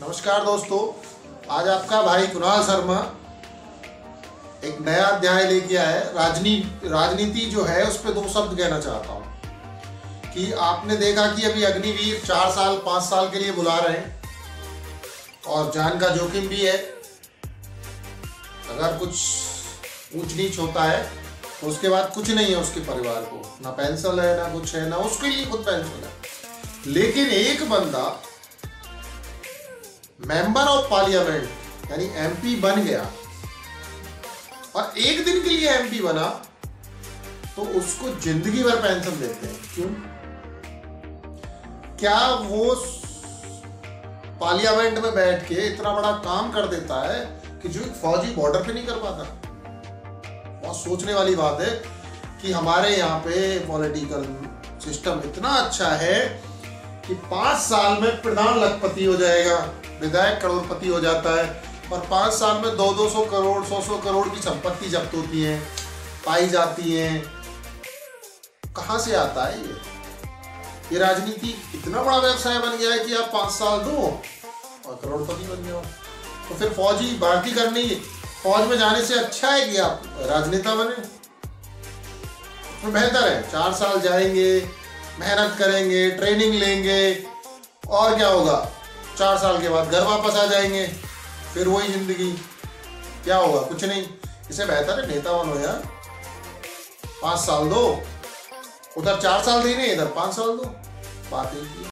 नमस्कार दोस्तों, आज आपका भाई कुणाल शर्मा एक नया अध्याय लेके आया है। राजनी, राजनीति जो है, उस पर दो शब्द कहना चाहता हूँ कि आपने देखा कि अभी अग्निवीर चार साल, पाँच साल के लिए बुला रहे हैं और जान का जोखिम भी है। अगर कुछ ऊंच नीच होता है तो उसके बाद कुछ नहीं है उसके परिवार को। ना पेंशन है, ना कुछ है, ना उसके लिए खुद पेंशन है। लेकिन एक बंदा मेंबर ऑफ़ पार्लियामेंट, यानी एमपी बन गया। और एक दिन के लिए एमपी बना तो उसको ज़िंदगी भर पेंशन देते हैं। क्यों? क्या वो पार्लियामेंट में बैठ के इतना बड़ा काम कर देता है कि जो एक फौजी बॉर्डर पे नहीं कर पाता? बहुत सोचने वाली बात है कि हमारे यहाँ पे पॉलिटिकल सिस्टम इतना अच्छा है कि पाँच साल में प्रधान लखपति हो जाएगा, विधायक करोड़पति हो जाता है, और पाँच साल में दो दो सौ करोड़, सौ सौ करोड़ की संपत्ति जब्त होती है, पाई जाती है। कहाँ से आता है ये? ये राजनीति इतना बड़ा व्यवसाय बन गया है कि आप पाँच साल दो और करोड़पति बन जाओ। तो फिर फौजी भर्ती करनी फौज में जाने से अच्छा है कि आप राजनेता बने। तो बेहतर है, चार साल जाएँगे मेहनत करेंगे ट्रेनिंग लेंगे। और क्या होगा? चार साल के बाद घर वापस आ जाएँगे। फिर वही ज़िंदगी। क्या होगा? कुछ नहीं। इसे बेहतर है, नेता बनो यार। पाँच साल दो। उधर चार साल देने, इधर पाँच साल दो। बात ही।